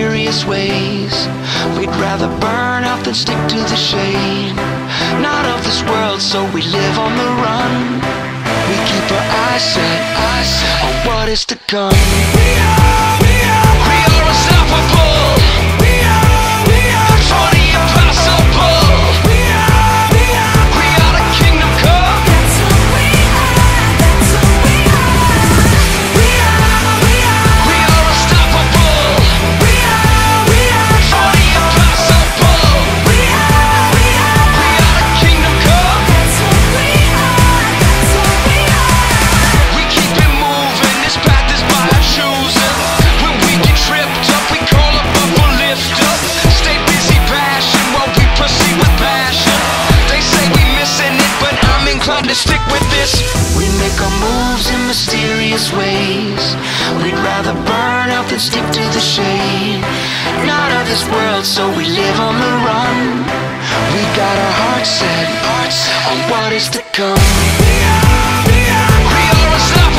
mysterious ways. We'd rather burn out than stick to the shade. Not of this world, so we live on the run. We keep our eyes set, eyes set on what is to come. We are, we are. To stick with this. We make our moves in mysterious ways. We'd rather burn out than stick to the shade. Not of this world, so we live on the run. We got our hearts set, hearts set on what is to come. We are, we are, we are.